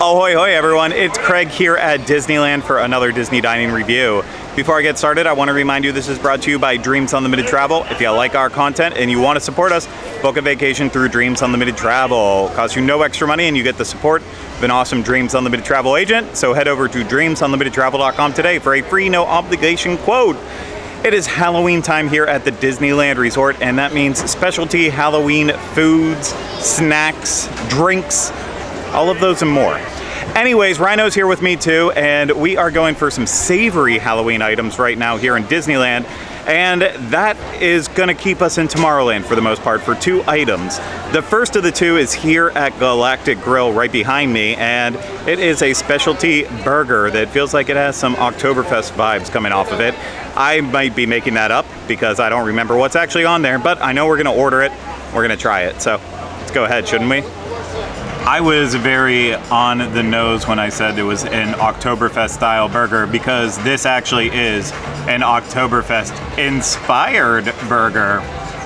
Ahoy, hoy, everyone. It's Craig here at Disneyland for another Disney Dining Review. Before I get started, I want to remind you this is brought to you by Dreams Unlimited Travel. If you like our content and you want to support us, book a vacation through Dreams Unlimited Travel. It Costs you no extra money and you get the support of an awesome Dreams Unlimited Travel agent. So head over to dreamsunlimitedtravel.com today for a free, no obligation quote. It is Halloween time here at the Disneyland Resort, and that means specialty Halloween foods, snacks, drinks, all of those and more. Anyways, Rhino's here with me too, and we are going for some savory Halloween items right now here in Disneyland. And that is gonna keep us in Tomorrowland for the most part for two items. The first of the two is here at Galactic Grill right behind me, and it is a specialty burger that feels like it has some Oktoberfest vibes coming off of it. I might be making that up because I don't remember what's actually on there, but I know we're gonna order it, we're gonna try it. So let's go ahead, shouldn't we? I was very on the nose when I said it was an Oktoberfest style burger because this actually is an Oktoberfest inspired burger.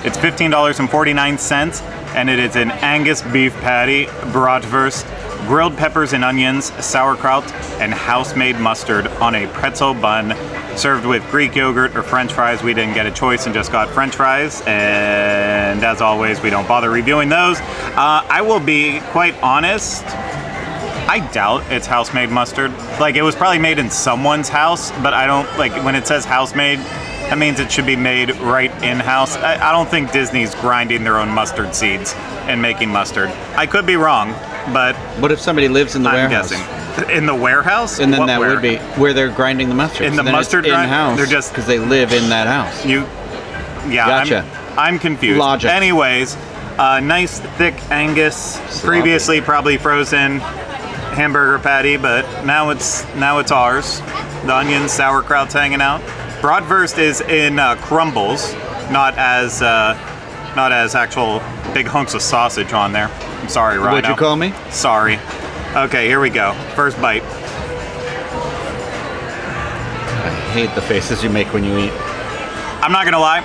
It's $15.49 and it is an Angus beef patty, bratwurst, grilled peppers and onions, sauerkraut, and house-made mustard on a pretzel bun, served with Greek yogurt or french fries. We didn't get a choice and just got french fries, and as always, we don't bother reviewing those. Uh, I will be quite honest, I doubt it's house-made mustard. Like, it was probably made in someone's house, but I don't, like, when it says house-made, that means it should be made right in-house. I, I don't think Disney's grinding their own mustard seeds and making mustard. I could be wrong, but What if somebody lives in the I'm warehouse? guessing. In the warehouse? And then What that would be where they're grinding the mustard. In So the mustard grind- in-house. they're just- because they live in that house. You, yeah, Gotcha. I'm, I'm confused. Logic. Anyways, uh, nice thick Angus, previously probably frozen hamburger patty, but now it's now it's ours. The onions, sauerkraut's hanging out. Bratwurst is in uh, crumbles, not as uh, not as actual big hunks of sausage on there. I'm sorry, Rhino. What'd you call me? Sorry. Okay, here we go. First bite. I hate the faces you make when you eat. I'm not gonna lie,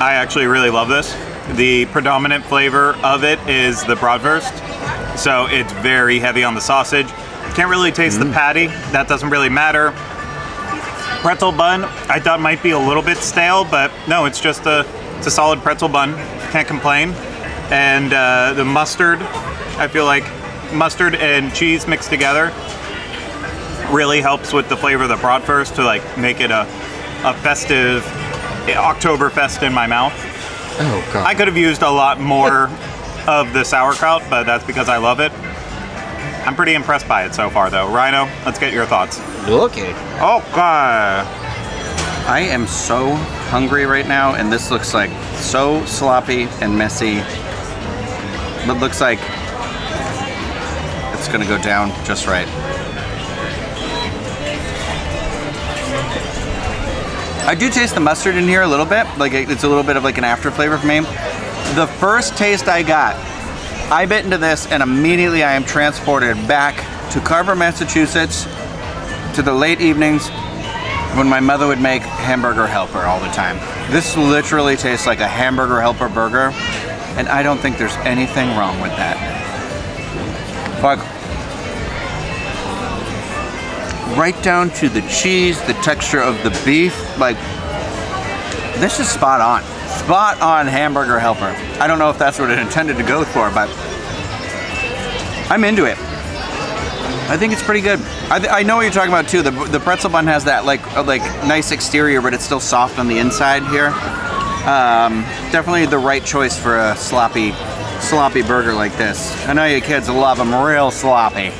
I actually really love this. The predominant flavor of it is the bratwurst, so it's very heavy on the sausage. Can't really taste Mm. the patty. That doesn't really matter. Pretzel bun, I thought might be a little bit stale, but no, it's just a it's a solid pretzel bun. Can't complain. And uh, the mustard, I feel like mustard and cheese mixed together really helps with the flavor of the bratwurst to like make it a, a festive Oktoberfest in my mouth. Oh god. I could have used a lot more of the sauerkraut, but that's because I love it. I'm pretty impressed by it so far though. Rhino, let's get your thoughts. okay. Oh, okay. I am so hungry right now, and this looks like so sloppy and messy. But looks like it's gonna go down just right. I do taste the mustard in here a little bit, like it's a little bit of like an after flavor for me. The first taste I got, I bit into this, and immediately I am transported back to Carver, Massachusetts, to the late evenings when my mother would make hamburger helper all the time. This literally tastes like a hamburger helper burger, and I don't think there's anything wrong with that. Like, right down to the cheese, the texture of the beef, like, this is spot on. Spot on hamburger helper. I don't know if that's what it intended to go for, but I'm into it. I think it's pretty good. I, I know what you're talking about too. The, the pretzel bun has that like uh, like nice exterior, but it's still soft on the inside here. Um, definitely the right choice for a sloppy sloppy burger like this. I know you kids love them real sloppy.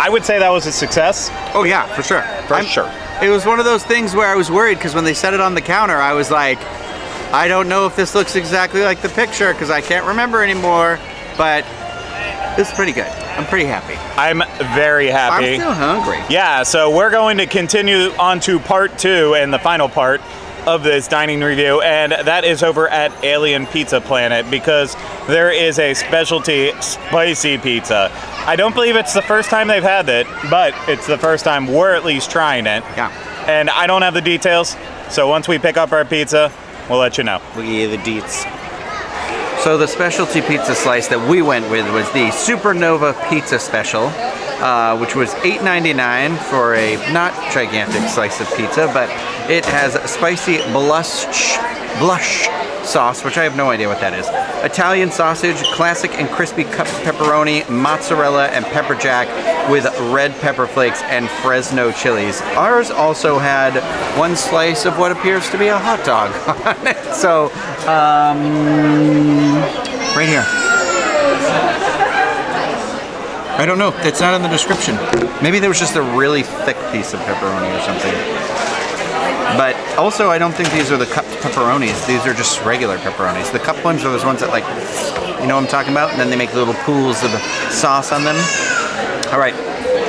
I would say that was a success. Oh yeah, for sure. For sure. It was one of those things where I was worried because when they set it on the counter, I was like, I don't know if this looks exactly like the picture because I can't remember anymore. But it's pretty good. I'm pretty happy. I'm very happy. I'm still hungry. Yeah, so we're going to continue on to part two and the final part of this dining review, and that is over at Alien Pizza Planet because there is a specialty spicy pizza. I don't believe it's the first time they've had it, but it's the first time we're at least trying it. Yeah. And I don't have the details, so once we pick up our pizza, we'll let you know. Look at the deets. So the specialty pizza slice that we went with was the Supernova Pizza Special, uh, which was $8.99 for a not gigantic slice of pizza, but it has a spicy blush, blush sauce, which I have no idea what that is. Italian sausage, classic and crispy cup pepperoni, mozzarella, and pepper jack with red pepper flakes and Fresno chilies. Ours also had one slice of what appears to be a hot dog on it. So, um, right here. I don't know. It's not in the description. Maybe there was just a really thick piece of pepperoni or something. But also, I don't think these are the cupped pepperonis. These are just regular pepperonis. The cup ones are those ones that like, you know what I'm talking about? And then they make little pools of sauce on them. All right,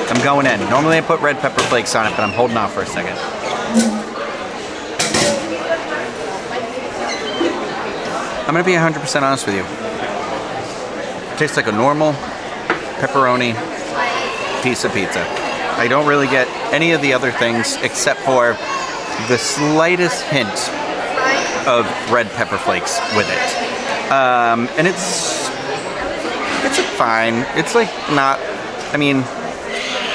I'm going in. Normally I put red pepper flakes on it, but I'm holding off for a second. I'm gonna be 100% honest with you. It tastes like a normal pepperoni piece of pizza. I don't really get any of the other things except for the slightest hint of red pepper flakes with it. Um, and it's it's fine. It's like not. I mean,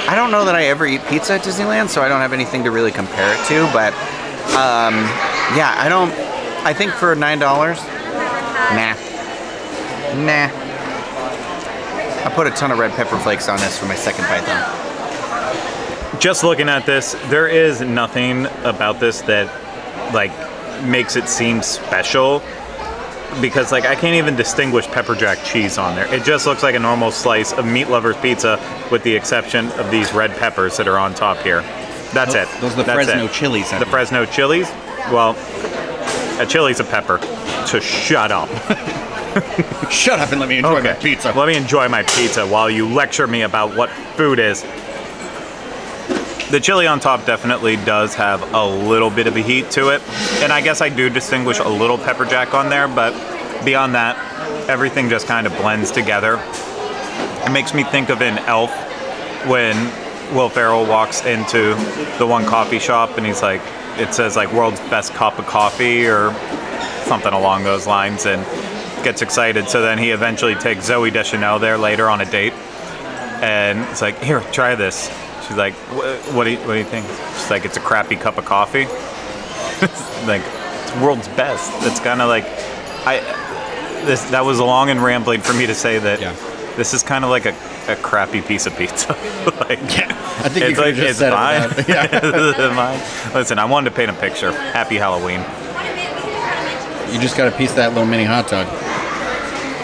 I don't know that I ever eat pizza at Disneyland, so I don't have anything to really compare it to. But um, yeah, I don't. I think for nine dollars, nah, nah. I put a ton of red pepper flakes on this for my second bite though just looking at this, there is nothing about this that like makes it seem special because like I can't even distinguish pepper jack cheese on there. It just looks like a normal slice of meat lovers pizza with the exception of these red peppers that are on top here. That's those, it. Those are the That's Fresno it. chilies. The Fresno chilies? Well, a chili's a pepper. So shut up. Shut up and let me enjoy my pizza. Let me enjoy my pizza while you lecture me about what food is. The chili on top definitely does have a little bit of a heat to it. And I guess I do distinguish a little pepper jack on there, but beyond that, everything just kind of blends together. It makes me think of an elf when Will Ferrell walks into the one coffee shop and he's like, it says like world's best cup of coffee or something along those lines and gets excited. So then he eventually takes Zooey Deschanel there later on a date and it's like, here, try this. She's like, what do you, what do you think? She's like, it's a crappy cup of coffee. like, it's world's best. It's kind of like, I, this, that was long and rambling for me to say that Yeah. this is kind of like a, a crappy piece of pizza. like, I think you could've just said it yeah. It's fine. Listen, I wanted to paint a picture. Happy Halloween. You just got a piece of that little mini hot dog.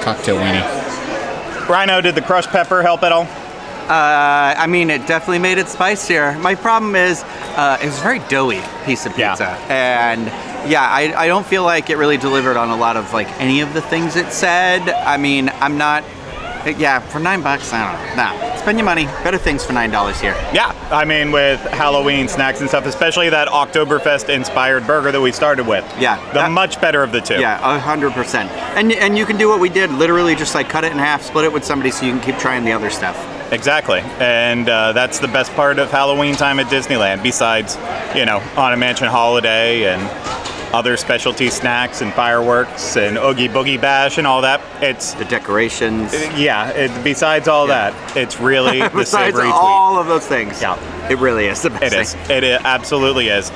Cocktail weenie. Rhino, did the crushed pepper help at all? Uh, I mean, it definitely made it spicier. My problem is, uh, it was a very doughy piece of Yeah. pizza, and yeah, I, I don't feel like it really delivered on a lot of like any of the things it said. I mean, I'm not. Yeah, for nine bucks, I don't know. Nah, spend your money. Better things for nine dollars here. Yeah, I mean, with Halloween snacks and stuff, especially that Oktoberfest inspired burger that we started with. Yeah, The that- much better of the two. Yeah, a hundred percent. And and you can do what we did, literally just like cut it in half, split it with somebody, so you can keep trying the other stuff. Exactly. And uh, that's the best part of Halloween time at Disneyland, besides, you know, Haunted Mansion Holiday and other specialty snacks and fireworks and Oogie Boogie Bash and all that. It's, The decorations. yeah, it, besides all Yeah. that, it's really the Besides savory tweet. all of those things. Yeah. It really is the best It is. thing. It absolutely is.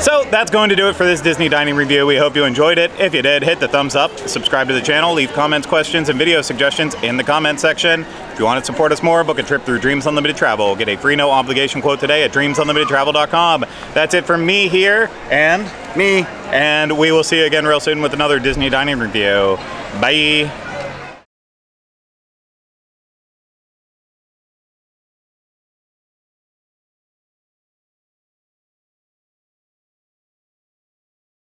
So that's going to do it for this Disney dining review. We hope you enjoyed it. If you did, hit the thumbs up, subscribe to the channel, leave comments, questions, and video suggestions in the comment section. If you want to support us more, book a trip through Dreams Unlimited Travel. Get a free no obligation quote today at dreamsunlimitedtravel.com. That's it from me here, and Me. and we will see you again real soon with another Disney dining review. Bye.